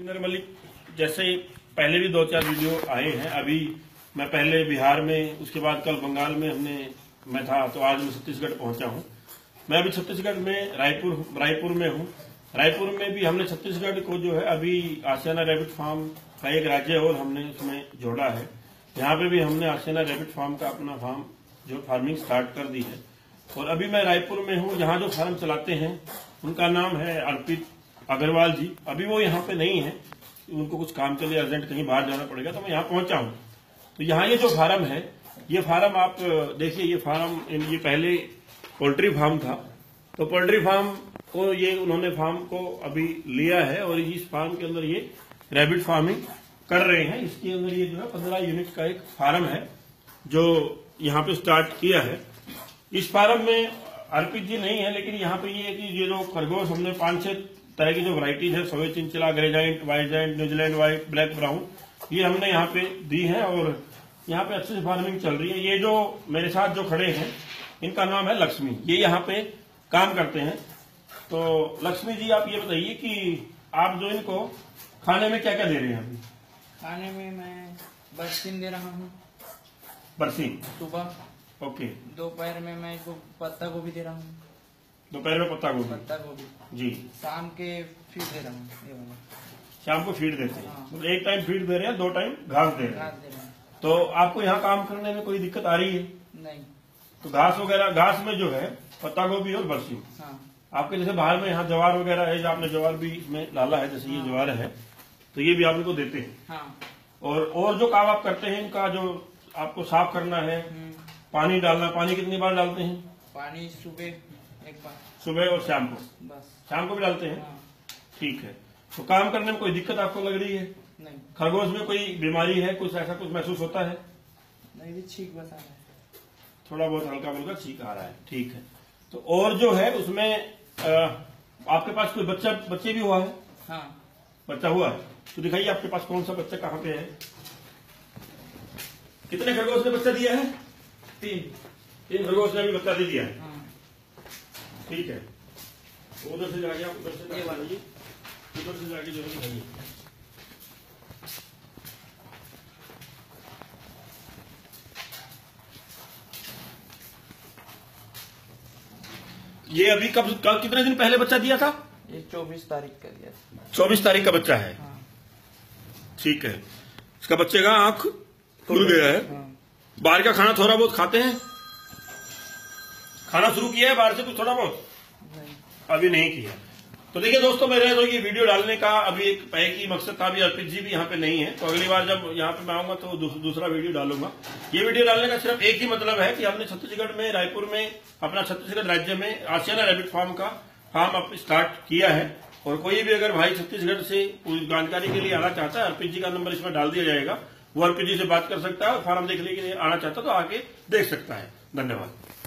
मलिक जैसे पहले भी दो चार वीडियो आए हैं, अभी मैं पहले बिहार में, उसके बाद कल बंगाल में हमने, मैं था तो आज मैं छत्तीसगढ़ पहुँचा हूँ। मैं अभी छत्तीसगढ़ में, रायपुर रायपुर में हूँ। रायपुर में भी हमने छत्तीसगढ़ को जो है, अभी आसियाना रैबिट फार्म का एक राज्य और हमने उसमें जोड़ा है। यहाँ पे भी हमने आसियाना रैबिट फार्म का अपना फार्म, जो फ़ार्मिंग स्टार्ट कर दी है। और अभी मैं रायपुर में हूँ यहाँ जो फार्म चलाते हैं, उनका नाम है अर्पित अग्रवाल जी, अभी वो यहाँ पे नहीं है। उनको कुछ काम के लिए अर्जेंट कहीं बाहर जाना पड़ेगा तो मैं यहाँ पहुँचा हूँ। तो यहाँ ये जो फार्म है, ये फार्म आप देखिए, ये फार्म ये पहले पोल्ट्री फार्म था। तो पोल्ट्री फार्म को, ये उन्होंने फार्म को अभी लिया है और इस फार्म के अंदर ये रैबिट फ़ार्मिंग कर रहे हैं। इसके अंदर ये जो है, पंद्रह यूनिट का एक फार्म है, जो यहाँ पे स्टार्ट किया है। इस फार्म में अर्पित जी नहीं है, लेकिन यहाँ पे ये कि ये जो खरगोश हमने पाँच छह तरह की जो वराइटीज है Soviet chinchilla grey giant white giant New Zealand white black brown ये हमने यहाँ पे दी है और यहाँ पे अच्छे से फ़ार्मिंग चल रही है। ये जो मेरे साथ जो खड़े हैं इनका नाम है लक्ष्मी। ये यहाँ पे काम करते हैं। तो लक्ष्मी जी आप ये बताइए कि आप जो इनको खाने में क्या क्या दे रहे हैं अभी? खाने में मैं बर्सिन दे रहा हूँ। बरसी सुबह। ओके। दोपहर में मैं इसको पत्ता गोभी दे रहा हूँ। दोपहर में पत्ता गोभी। पत्ता गोभी। जी। शाम के फिर दे रहा हूँ शाम को फ़ीड देते हैं। हाँ। मतलब एक टाइम फ़ीड दे रहे हैं दो टाइम घास दे रहे हैं। घास दे रहा हूँ। तो आपको यहाँ काम करने में कोई दिक्कत आ रही है? नहीं। तो घास वगैरह घास में जो है पत्ता गोभी और बरसी हाँ। आपके जैसे बाहर में यहाँ जवार वगैरह है आपने जवार भी इसमें डाला है जैसे ये हाँ। जवार है तो ये भी आप इनको देते हैं। हाँ। और और जो काम आप करते हैं इनका जो आपको साफ़ करना है हम्म, पानी डालना पानी कितनी बार डालते हैं? पानी सुबह एक बार। सुबह और शाम को। बस। शाम को भी डालते हैं? हाँ। ठीक है। तो काम करने में कोई दिक्कत आपको लग रही है? नहीं। खरगोश में कोई बीमारी है कुछ ऐसा कुछ महसूस होता है? नहीं भी ठीक बता रहा है। थोड़ा बहुत हल्का फुल्का छींक आ रहा है ठीक है। तो और जो है उसमें अ, आपके पास कोई बच्चा बच्चे भी हुआ है? हाँ। बच्चा हुआ है? तो दिखाइए आपके पास कौन सा बच्चा कहाँ पे है? कितने खरगोश ने बच्चा दिया है? तीन। तीन खरगोश ने अभी बच्चा दे दिया है। हाँ। ठीक है। उधर से जाके आप उधर से ये वाला। उधर से जाके जो है दिखाइए ये अभी कब कब कितने दिन पहले बच्चा दिया था? ये चौबीस तारीख का दिया था। चौबीस तारीख का बच्चा है। हाँ। ठीक है। इसका बच्चे का आँख खुल गया। है। हाँ। बाहर का खाना थोड़ा बहुत खाते हैं? खाना शुरू किया है बाहर से कुछ थोड़ा बहुत? अभी नहीं किया। तो देखिए दोस्तों मेरे तो ये वीडियो डालने का अभी एक एक ही मकसद था अभी अर्पित जी भी यहाँ पे नहीं है। तो अगली बार जब यहाँ पे मैं आऊँगा तो दूस, दूसरा वीडियो डालूँगा। ये वीडियो डालने का सिर्फ़ एक ही मतलब है कि हमने छत्तीसगढ़ में रायपुर में अपना छत्तीसगढ़ राज्य में आसियाना रैबिट फार्म का फार्म अब स्टार्ट किया है। और कोई भी अगर भाई छत्तीसगढ़ से जानकारी के लिए आना चाहता है अर्पित जी का नंबर इसमें डाल दिया जाएगा। वो अर्पित जी से बात कर सकता है और फार्म देखने के लिए आना चाहता है तो आके देख सकता है। धन्यवाद।